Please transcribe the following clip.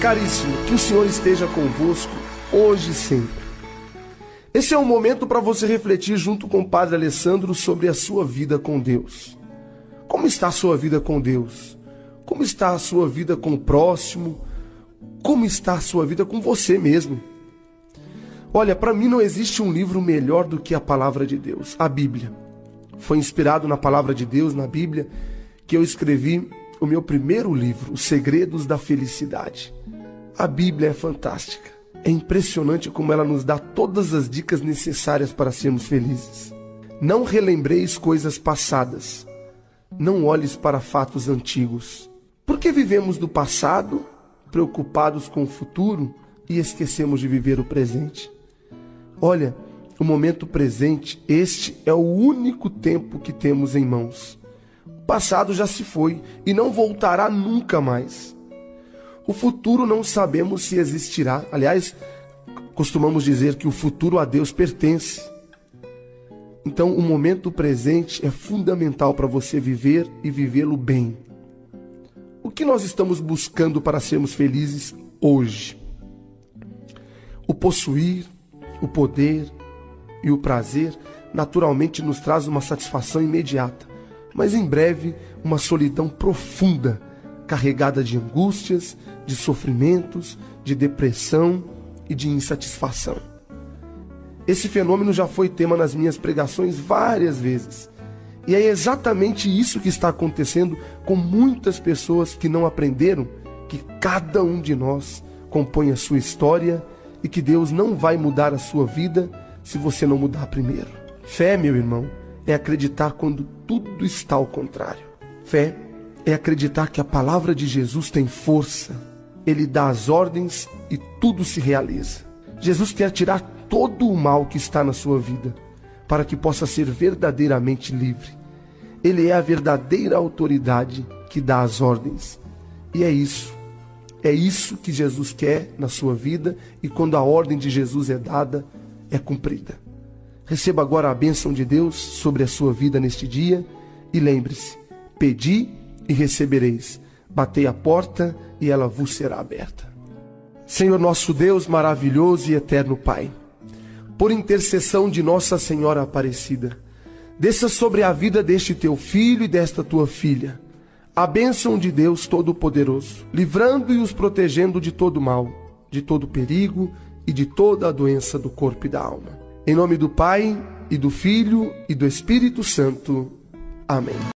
Caríssimo, que o Senhor esteja convosco hoje e sempre. Esse é o momento para você refletir junto com o Padre Alessandro sobre a sua vida com Deus. Como está a sua vida com Deus? Como está a sua vida com o próximo? Como está a sua vida com você mesmo? Olha, para mim não existe um livro melhor do que a palavra de Deus, a Bíblia. Foi inspirado na palavra de Deus, na Bíblia, que eu escrevi o meu primeiro livro, Os Segredos da Felicidade. A Bíblia é fantástica. É impressionante como ela nos dá todas as dicas necessárias para sermos felizes. Não relembreis coisas passadas. Não olhes para fatos antigos. Porque vivemos do passado, preocupados com o futuro e esquecemos de viver o presente. Olha, o momento presente, este é o único tempo que temos em mãos. O passado já se foi e não voltará nunca mais. O futuro não sabemos se existirá. Aliás, costumamos dizer que o futuro a Deus pertence. Então, o momento presente é fundamental para você viver e vivê-lo bem. O que nós estamos buscando para sermos felizes hoje? O possuir, o poder e o prazer naturalmente nos traz uma satisfação imediata, mas em breve uma solidão profunda, carregada de angústias, de sofrimentos, de depressão e de insatisfação. Esse fenômeno já foi tema nas minhas pregações várias vezes. E é exatamente isso que está acontecendo com muitas pessoas que não aprenderam que cada um de nós compõe a sua história e que Deus não vai mudar a sua vida se você não mudar primeiro. Fé, meu irmão, é acreditar quando tudo está ao contrário. Fé é acreditar que a palavra de Jesus tem força. Ele dá as ordens e tudo se realiza. Jesus quer tirar todo o mal que está na sua vida para que possa ser verdadeiramente livre. Ele é a verdadeira autoridade que dá as ordens. E é isso é isso que Jesus quer na sua vida e quando a ordem de Jesus é dada, é cumprida. Receba agora a bênção de Deus sobre a sua vida neste dia e lembre-se: pedi e recebereis, batei a porta e ela vos será aberta. Senhor nosso Deus maravilhoso e eterno Pai, por intercessão de Nossa Senhora Aparecida, desça sobre a vida deste teu filho e desta tua filha a bênção de Deus Todo-Poderoso, livrando e os protegendo de todo mal, de todo perigo e de toda a doença do corpo e da alma. Em nome do Pai, e do Filho, e do Espírito Santo. Amém.